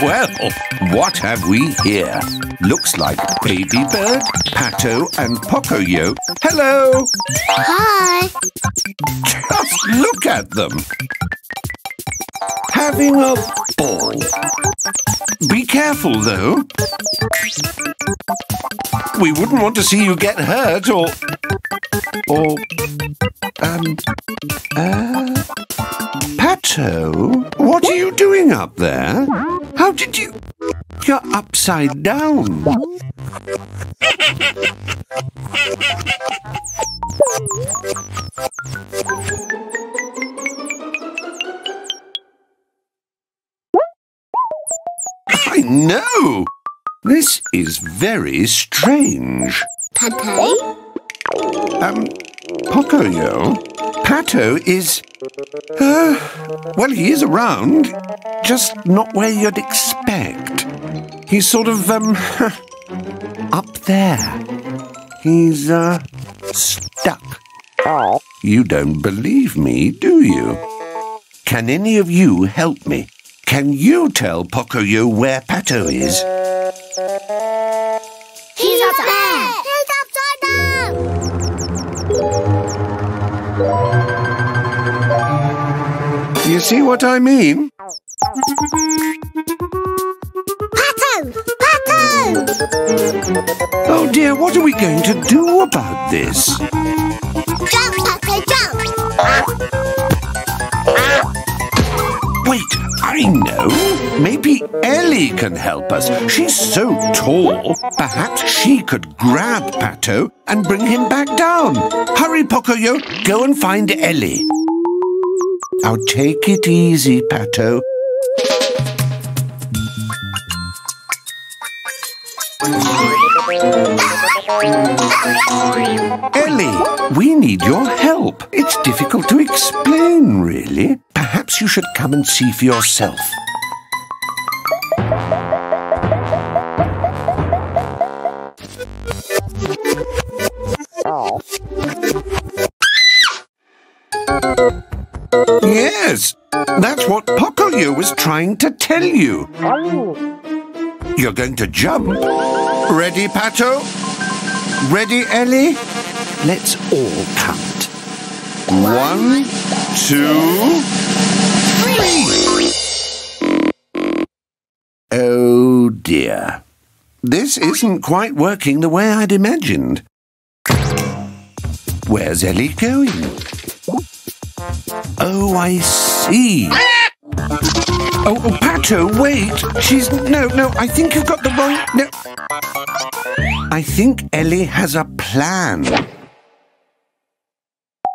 Well, what have we here? Looks like Baby Bird, Pato, and Pocoyo. Hello! Hi. Just look at them. Having a ball. Be careful, though. We wouldn't want to see you get hurt or. or. um. uh. Pato, what are you doing up there? How did you. You're upside down. I know! This is very strange. Pato. Um, Pocoyo, Pato is. Uh, well, he is around, just not where you'd expect. He's sort of, um, up there. He's, uh, stuck. Oh. You don't believe me, do you? Can any of you help me? Can you tell Pocoyo where Pato is? You see what I mean? Pato. Pato. Oh dear, what are we going to do about this? Jump, Pato, jump. Wait, I know. Maybe Elly can help us. She's so tall. Perhaps she could grab Pato and bring him back down. Hurry, Pocoyo. Go and find Elly. Now take it easy, Pato. Elly, we need your help. It's difficult to explain, really. Perhaps you should come and see for yourself. Oh. Yes, that's what Pocoyo was trying to tell you. You're going to jump. Ready, Pato? Ready, Elly? Let's all count. One, two, three. Oh dear. This isn't quite working the way I'd imagined. Where's Elly going? Oh, I see. Oh, oh, Pato, wait. She's. No, no, I think you've got the wrong. No. I think Elly has a plan.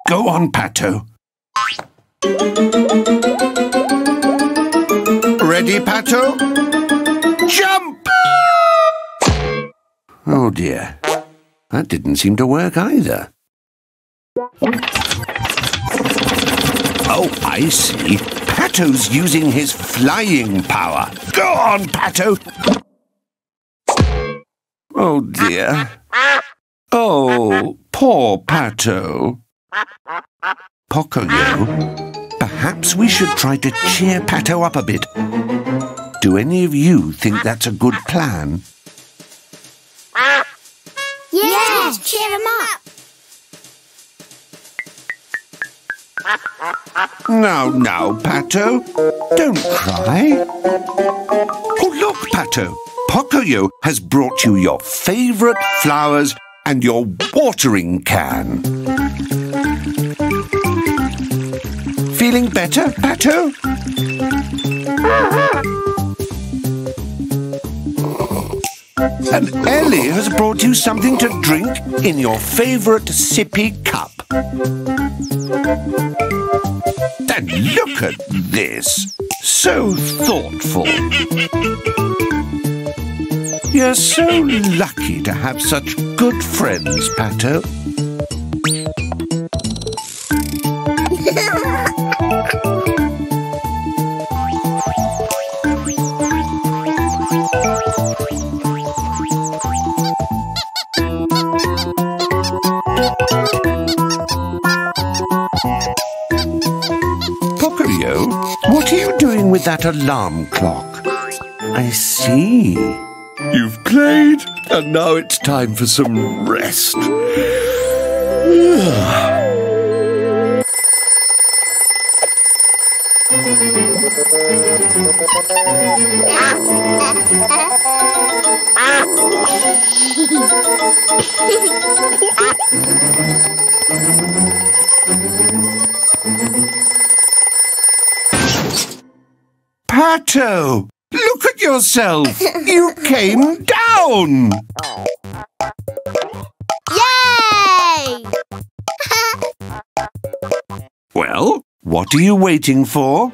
Go on, Pato. Ready, Pato? Jump! Oh dear. That didn't seem to work either. Oh, I see. Pato's using his flying power. Go on, Pato! Oh dear. Oh, poor Pato. Pocoyo, perhaps we should try to cheer Pato up a bit. Do any of you think that's a good plan? Now, now, Pato. Don't cry. Oh, look, Pato. Pocoyo has brought you your favourite flowers and your watering can. Feeling better, Pato? And Elly has brought you something to drink in your favourite sippy cup. And look at this. So thoughtful. You're so lucky to have such good friends, Pato. With that alarm clock? I see. You've played, and now it's time for some rest. Pato! Look at yourself! You came down! Yay! Well, what are you waiting for?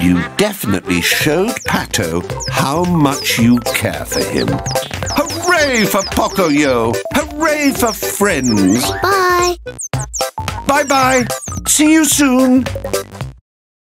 You definitely showed Pato how much you care for him. Hooray for Pocoyo! Hooray for friends! Bye. Bye bye! See you soon!